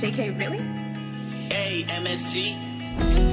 JK, really? A M S T.